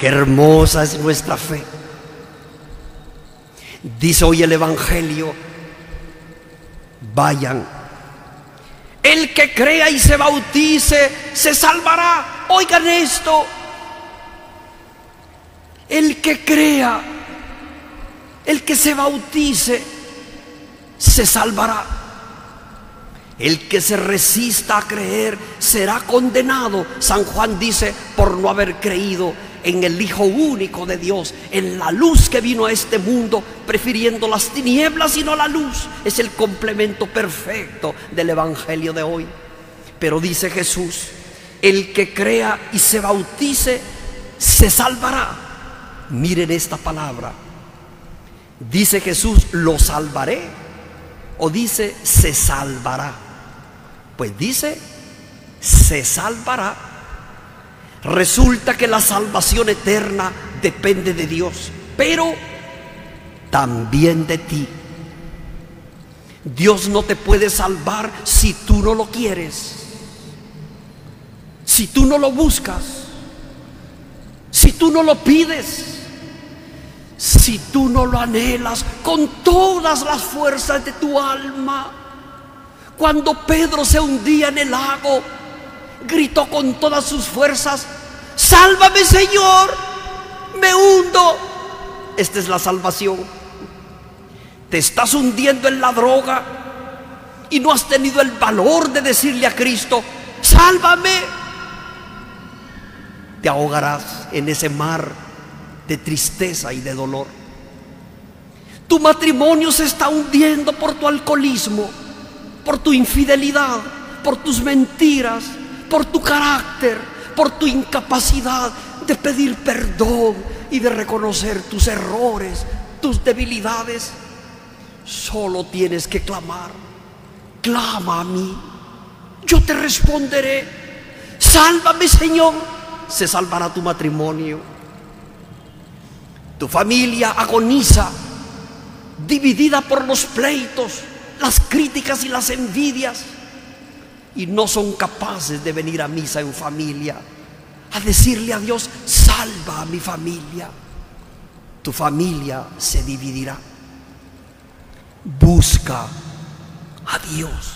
Qué hermosa es nuestra fe. Dice hoy el Evangelio, vayan. El que crea y se bautice se salvará. Oigan esto. El que crea, el que se bautice, se salvará. El que se resista a creer será condenado. San Juan dice, por no haber creído en el Hijo único de Dios, en la luz que vino a este mundo, prefiriendo las tinieblas y no la luz. Es el complemento perfecto del Evangelio de hoy. Pero dice Jesús, el que crea y se bautice, se salvará. Miren esta palabra. Dice Jesús, lo salvaré. O dice, se salvará. Pues dice, se salvará Resulta que la salvación eterna depende de Dios, pero también de ti. Dios no te puede salvar si tú no lo quieres, si tú no lo buscas, si tú no lo pides, si tú no lo anhelas con todas las fuerzas de tu alma. Cuando Pedro se hundía en el lago, gritó con todas sus fuerzas, sálvame Señor, me hundo. Esta es la salvación. Te estás hundiendo en la droga y no has tenido el valor de decirle a Cristo, sálvame. Te ahogarás en ese mar de tristeza y de dolor. Tu matrimonio se está hundiendo por tu alcoholismo, por tu infidelidad, por tus mentiras, por tu carácter, por tu incapacidad de pedir perdón y de reconocer tus errores, tus debilidades. Solo tienes que clamar. Clama a mí. Yo te responderé. Sálvame, Señor. Se salvará tu matrimonio. Tu familia agoniza, dividida por los pleitos, las críticas y las envidias y no son capaces de venir a misa en familia, a decirle a Dios, salva a mi familia, tu familia se dividirá. Busca a Dios,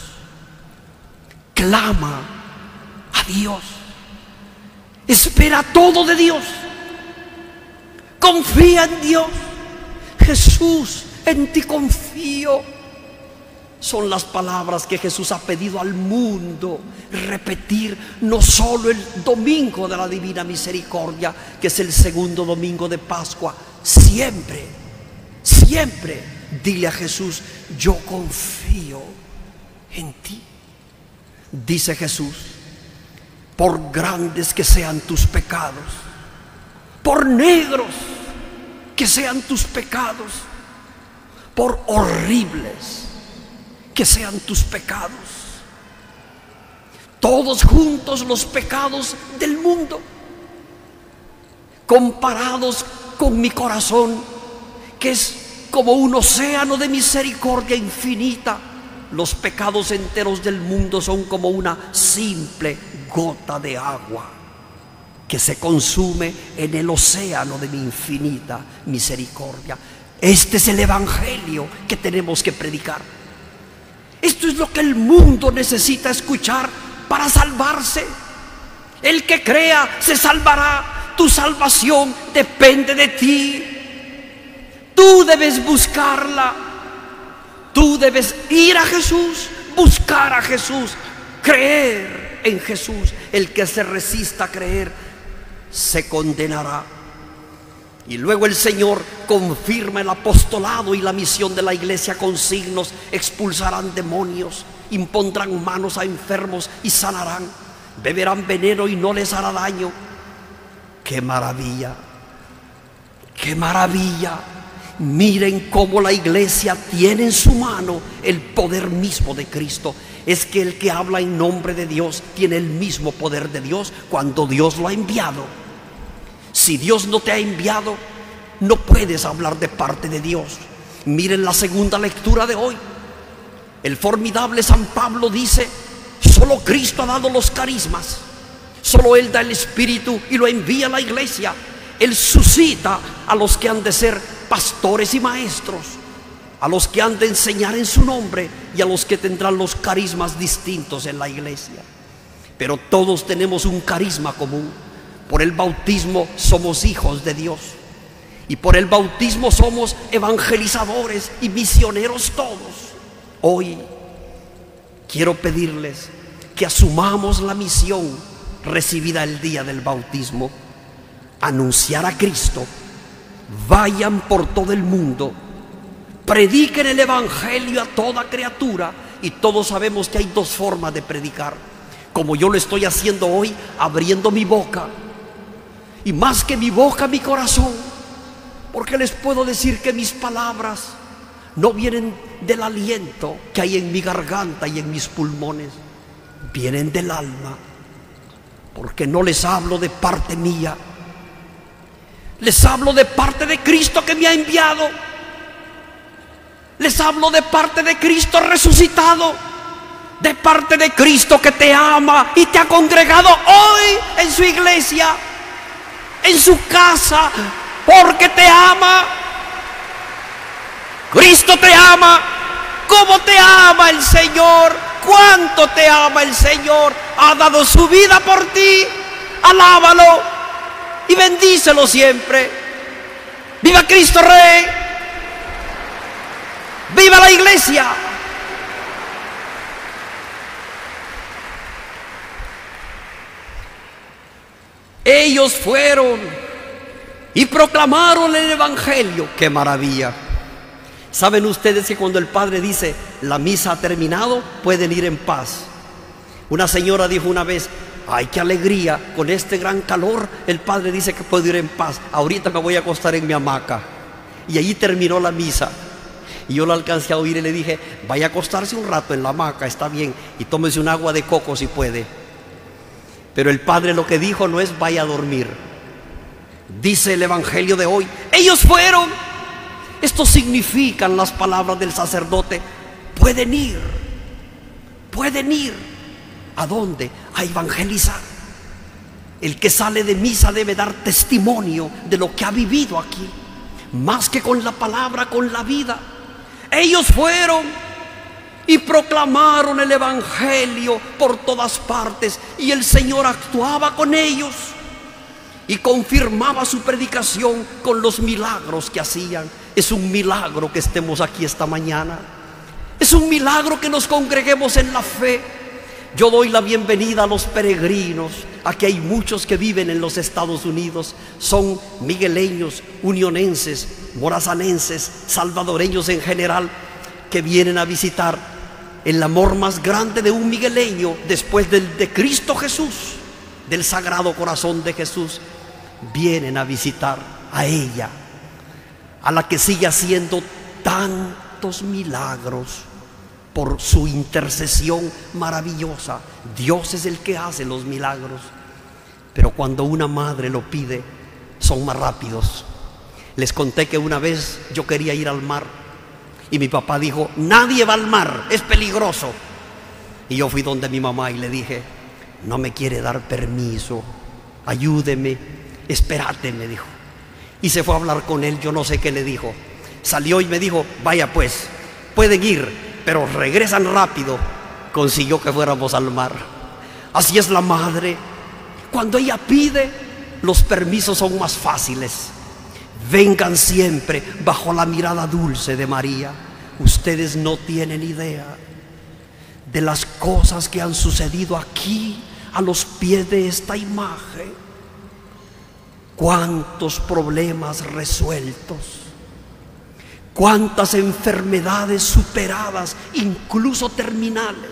clama a Dios, espera todo de Dios, confía en Dios. Jesús, en ti confío son las palabras que Jesús ha pedido al mundo repetir no solo el domingo de la divina misericordia, que es el segundo domingo de Pascua, siempre, siempre dile a Jesús, yo confío en ti. Dice Jesús, por grandes que sean tus pecados, por negros que sean tus pecados, por horribles que sean tus pecados. Todos juntos los pecados del mundo, comparados con mi corazón, que es como un océano de misericordia infinita. Los pecados enteros del mundo son como una simple gota de agua que se consume en el océano de mi infinita misericordia. Este es el Evangelio que tenemos que predicar. Esto es lo que el mundo necesita escuchar para salvarse. El que crea se salvará. Tu salvación depende de ti. Tú debes buscarla. Tú debes ir a Jesús, buscar a Jesús, creer en Jesús. El que se resista a creer se condenará. Y luego el Señor confirma el apostolado y la misión de la iglesia con signos, expulsarán demonios, impondrán manos a enfermos y sanarán, beberán veneno y no les hará daño. ¡Qué maravilla! ¡Qué maravilla! Miren cómo la iglesia tiene en su mano el poder mismo de Cristo. Es que el que habla en nombre de Dios tiene el mismo poder de Dios cuando Dios lo ha enviado. Si Dios no te ha enviado, no puedes hablar de parte de Dios. Miren la segunda lectura de hoy. El formidable San Pablo dice, solo Cristo ha dado los carismas. Solo Él da el Espíritu y lo envía a la iglesia. Él suscita a los que han de ser pastores y maestros, a los que han de enseñar en su nombre y a los que tendrán los carismas distintos en la iglesia. Pero todos tenemos un carisma común. Por el bautismo somos hijos de Dios. Y por el bautismo somos evangelizadores y misioneros todos. Hoy quiero pedirles que asumamos la misión recibida el día del bautismo. Anunciar a Cristo. Vayan por todo el mundo. Prediquen el Evangelio a toda criatura. Y todos sabemos que hay dos formas de predicar. Como yo lo estoy haciendo hoy, abriendo mi boca. Y más que mi boca, mi corazón porque les puedo decir que mis palabras no vienen del aliento que hay en mi garganta y en mis pulmones, vienen del alma. Porque no les hablo de parte mía, les hablo de parte de Cristo que me ha enviado. Les hablo de parte de Cristo resucitado, de parte de Cristo que te ama y te ha congregado hoy en su iglesia, en su casa, porque te ama. Cristo te ama. ¿Cómo te ama el Señor? ¿Cuánto te ama el Señor? Ha dado su vida por ti. Alábalo y bendícelo siempre. Viva Cristo Rey. Viva la iglesia. Ellos fueron y proclamaron el Evangelio. ¡Qué maravilla! ¿Saben ustedes que cuando el Padre dice, la misa ha terminado, pueden ir en paz? Una señora dijo una vez, ay, qué alegría, con este gran calor, el Padre dice que puedo ir en paz. Ahorita me voy a acostar en mi hamaca. Y allí terminó la misa. Y yo la alcancé a oír y le dije, vaya a acostarse un rato en la hamaca, está bien, y tómese un agua de coco si puede. Pero el Padre lo que dijo no es vaya a dormir, Dice el Evangelio de hoy, ellos fueron. Esto significan las palabras del sacerdote. Pueden ir, pueden ir. ¿A dónde? A evangelizar. El que sale de misa debe dar testimonio de lo que ha vivido aquí. Más que con la palabra, con la vida. Ellos fueron y proclamaron el Evangelio por todas partes y el Señor actuaba con ellos y confirmaba su predicación con los milagros que hacían. Es un milagro que estemos aquí esta mañana. Es un milagro que nos congreguemos en la fe. Yo doy la bienvenida a los peregrinos. Aquí hay muchos que viven en los Estados Unidos. Son migueleños, unionenses, morazanenses, salvadoreños en general, que vienen a visitar el amor más grande de un migueleño después del de Cristo Jesús, del Sagrado Corazón de Jesús vienen a visitar a ella, a la que sigue haciendo tantos milagros por su intercesión maravillosa. Dios es el que hace los milagros. Pero cuando una madre lo pide, son más rápidos. Les conté que una vez yo quería ir al mar y mi papá dijo, nadie va al mar, es peligroso. Y yo fui donde mi mamá y le dije, no me quiere dar permiso, ayúdeme espérate, me dijo. Y se fue a hablar con él, yo no sé qué le dijo. Salió y me dijo, vaya pues, pueden ir, pero regresan rápido. Consiguió que fuéramos al mar. Así es la madre. Cuando ella pide, los permisos son más fáciles. Vengan siempre bajo la mirada dulce de María. Ustedes no tienen idea de las cosas que han sucedido aquí a los pies de esta imagen cuántos problemas resueltos, cuántas enfermedades superadas, incluso terminales,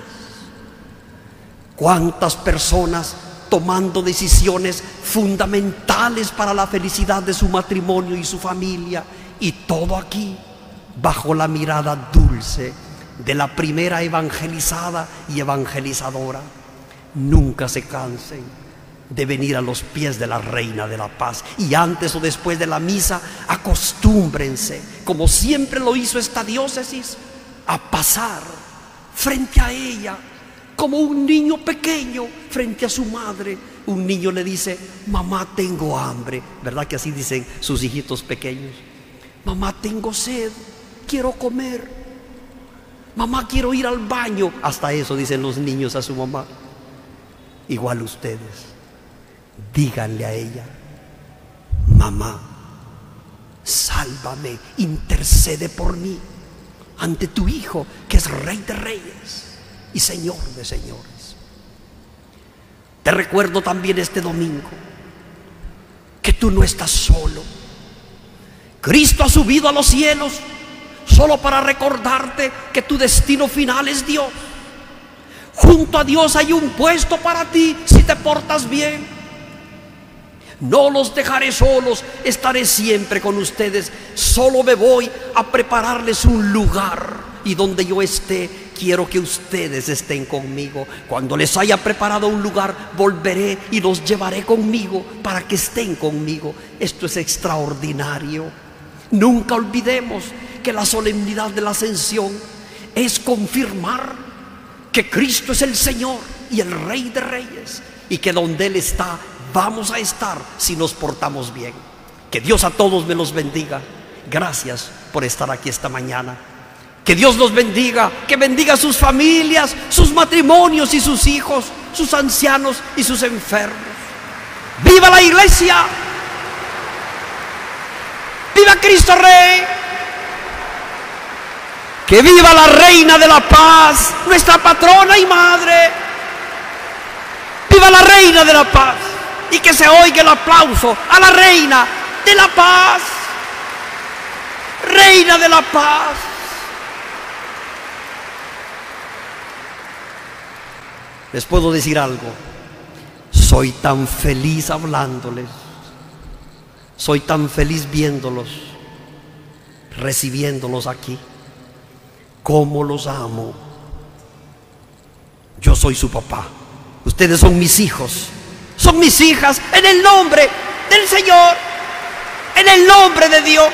cuántas personas tomando decisiones fundamentales para la felicidad de su matrimonio y su familia, y todo aquí bajo la mirada dulce de la primera evangelizada y evangelizadora. Nunca se cansen de venir a los pies de la Reina de la Paz. Y antes o después de la misa, acostúmbrense, como siempre lo hizo esta diócesis, a pasar frente a ella, como un niño pequeño frente a su madre, un niño le dice, mamá tengo hambre, ¿verdad que así dicen sus hijitos pequeños? Mamá tengo sed, quiero comer. Mamá quiero ir al baño. Hasta eso dicen los niños a su mamá. Igual ustedes, díganle a ella, mamá, sálvame, intercede por mí ante tu Hijo, que es Rey de Reyes y Señor de Señores. Te recuerdo también este domingo que tú no estás solo. Cristo ha subido a los cielos solo para recordarte que tu destino final es Dios. Junto a Dios hay un puesto para ti si te portas bien. No los dejaré solos, estaré siempre con ustedes. Solo me voy a prepararles un lugar y donde yo esté, quiero que ustedes estén conmigo. Cuando les haya preparado un lugar, volveré y los llevaré conmigo para que estén conmigo. Esto es extraordinario. Nunca olvidemos que la solemnidad de la ascensión es confirmar que Cristo es el Señor y el Rey de Reyes y que donde Él está vamos a estar si nos portamos bien. Que Dios a todos me los bendiga. Gracias por estar aquí esta mañana. Que Dios los bendiga, que bendiga sus familias, sus matrimonios y sus hijos, sus ancianos y sus enfermos. ¡Viva la iglesia! ¡Viva Cristo Rey! Que viva la Reina de la Paz, nuestra patrona y madre. Viva la Reina de la Paz. Y que se oiga el aplauso a la Reina de la Paz. Reina de la Paz. Les puedo decir algo. Soy tan feliz hablándoles. Soy tan feliz viéndolos, recibiéndolos aquí. Cómo los amo. Yo soy su papá. Ustedes son mis hijos. Son mis hijas en el nombre del Señor. En el nombre de Dios.